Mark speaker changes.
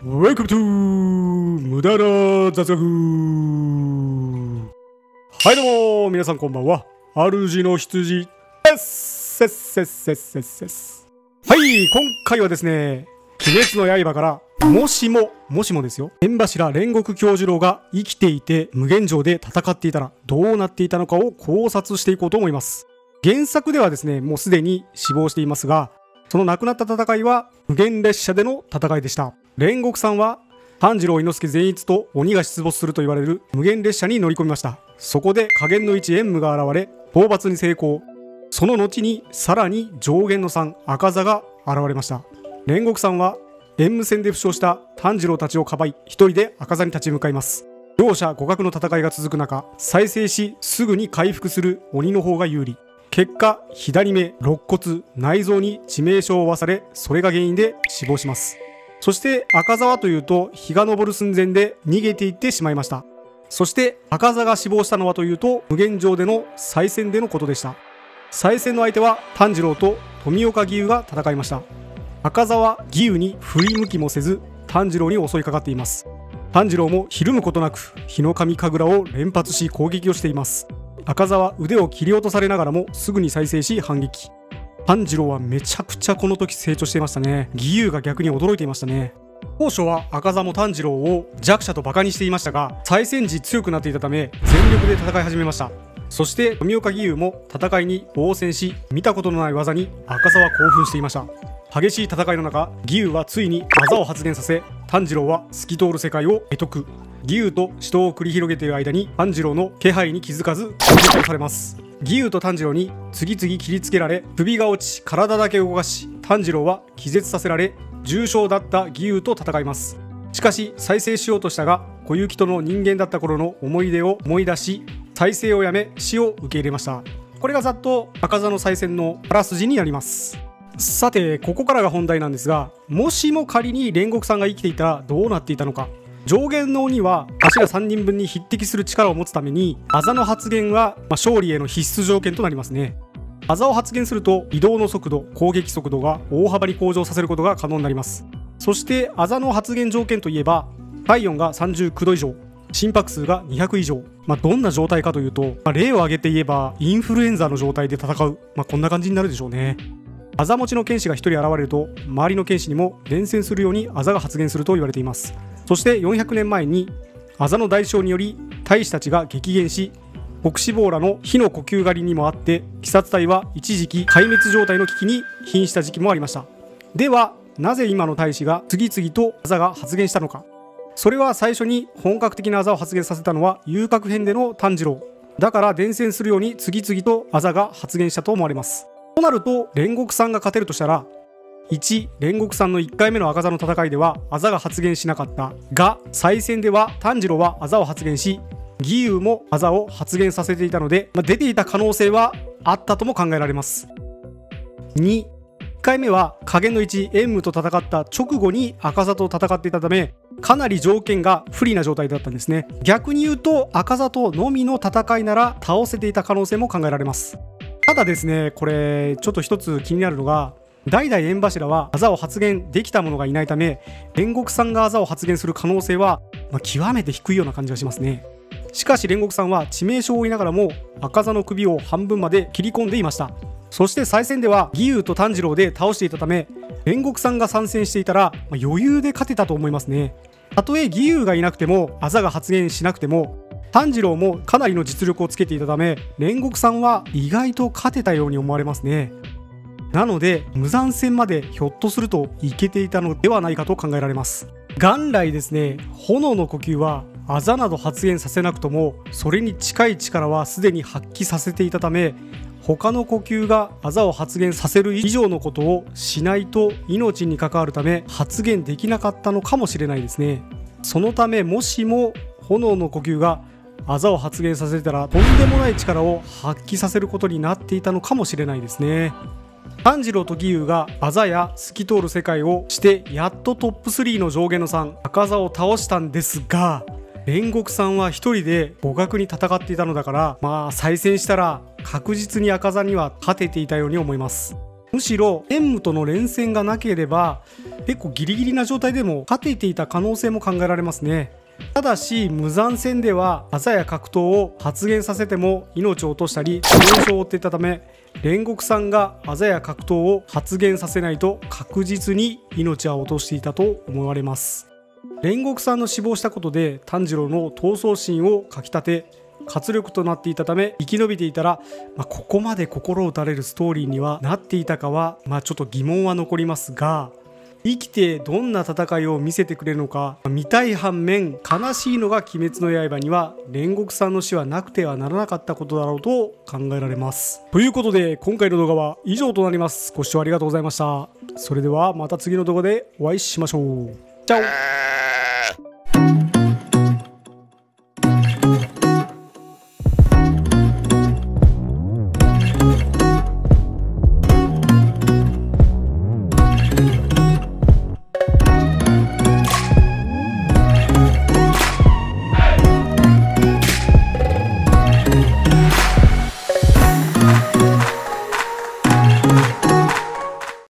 Speaker 1: Welcome to 無駄な雑学はいどうも皆さんこんばんは。主の羊。ですせっせっせっせっせっすはい今回はですね鬼滅の刃からもしももしもですよ。縁柱煉獄教授郎が生きていて無限城で戦っていたらどうなっていたのかを考察していこうと思います。原作ではですねもうすでに死亡していますがその亡くなった戦いは無限列車での戦いでした。煉獄さんは炭治郎猪之助善逸と鬼が出没すると言われる無限列車に乗り込みました。そこで下限の1縁武が現れ討伐に成功。その後にさらに上限の3赤座が現れました。煉獄さんは縁武戦で負傷した炭治郎たちをかばい一人で赤座に立ち向かいます。両者互角の戦いが続く中再生しすぐに回復する鬼の方が有利。結果左目肋骨内臓に致命傷を負わされそれが原因で死亡します。そして赤座というと日が昇る寸前で逃げていってしまいました。そして赤座が死亡したのはというと無限城での再戦でのことでした。再戦の相手は炭治郎と富岡義勇が戦いました。赤座は義勇に振り向きもせず炭治郎に襲いかかっています。炭治郎もひるむことなく日の神神楽を連発し攻撃をしています。赤座は腕を切り落とされながらもすぐに再生し反撃。炭治郎はめちゃくちゃこの時成長していましたね。義勇が逆に驚いていましたね。当初は赤座も炭治郎を弱者と馬鹿にしていましたが再戦時強くなっていたため全力で戦い始めました。そして富岡義勇も戦いに応戦し見たことのない技に赤座は興奮していました。激しい戦いの中義勇はついに技を発現させ炭治郎は透き通る世界を得得。義勇と死闘を繰り広げている間に炭治郎の気配に気づかず攻撃されます。義勇と炭治郎に次々切りつけられ首が落ち体だけ動かし炭治郎は気絶させられ重傷だった義勇と戦います。しかし再生しようとしたが小雪との人間だった頃の思い出を思い出し再生をやめ死を受け入れました。これがざっと赤座の再戦のあらすじになります。さてここからが本題なんですがもしも仮に煉獄さんが生きていたらどうなっていたのか。上限の鬼は柱3人分に匹敵する力を持つためにあざの発言は、まあ、勝利への必須条件となりますね。あざを発言すると移動の速度攻撃速度が大幅に向上させることが可能になります。そしてあざの発言条件といえば体温が39度以上心拍数が200以上、まあ、どんな状態かというと、まあ、例を挙げて言えばインフルエンザの状態で戦う、まあ、こんな感じになるでしょうね。あざ持ちの剣士が1人現れると周りの剣士にも伝染するようにあざが発現すると言われています。そして400年前にあざの代償により大使たちが激減し北死亡らの火の呼吸狩りにもあって鬼殺隊は一時期壊滅状態の危機に瀕した時期もありました。ではなぜ今の大使が次々とあざが発現したのか。それは最初に本格的なあざを発現させたのは遊郭編での炭治郎。だから伝染するように次々とあざが発現したと思われます。となると煉獄さんが勝てるとしたら1煉獄さんの1回目の赤座の戦いではあざが発現しなかった。が再戦では炭治郎はあざを発現し義勇もあざを発現させていたので、まあ、出ていた可能性はあったとも考えられます。21回目は加減の1縁武と戦った直後に赤座と戦っていたためかなり条件が不利な状態だったんですね。逆に言うと赤座とのみの戦いなら倒せていた可能性も考えられます。ただですねこれちょっと一つ気になるのが代々縁柱はあざを発言できた者がいないため煉獄さんがあざを発言する可能性は、まあ、極めて低いような感じがしますね。しかし煉獄さんは致命傷を負いながらも赤座の首を半分まで切り込んでいました。そして再戦では義勇と炭治郎で倒していたため煉獄さんが参戦していたら、まあ、余裕で勝てたと思いますね。たとえ義勇がいなくてもあざが発言しなくても炭治郎もかなりの実力をつけていたため煉獄さんは意外と勝てたように思われますね。なので無残戦までひょっとするといけていたのではないかと考えられます。元来ですね炎の呼吸はあざなど発現させなくともそれに近い力はすでに発揮させていたため他の呼吸があざを発現させる以上のことをしないと命に関わるため発現できなかったのかもしれないですね。そのためもしも炎の呼吸があざを発現させたらとんでもない力を発揮させることになっていたのかもしれないですね。炭治郎と義勇があざや透き通る世界をしてやっとトップ3の上下の3赤座を倒したんですが煉獄さんは一人で互角に戦っていたのだからまあ再戦したら確実に赤座には勝てていたように思います。むしろ天武との連戦がなければ結構ギリギリな状態でも勝てていた可能性も考えられますね。ただし無残戦では朝や格闘を発言させても命を落としたり致命傷を負っていたため煉獄さんがあざや格闘を発言させないと確実に命は落としていたと思われます。煉獄さんの死亡したことで炭治郎の闘争心をかきたて活力となっていたため生き延びていたら、まあ、ここまで心打たれるストーリーにはなっていたかは、まあ、ちょっと疑問は残ります。が生きてどんな戦いを見せてくれるのか見たい反面悲しいのが「鬼滅の刃」には煉獄さんの死はなくてはならなかったことだろうと考えられます。ということで今回の動画は以上となります。ご視聴ありがとうございました。それではまた次の動画でお会いしましょう。チャオ。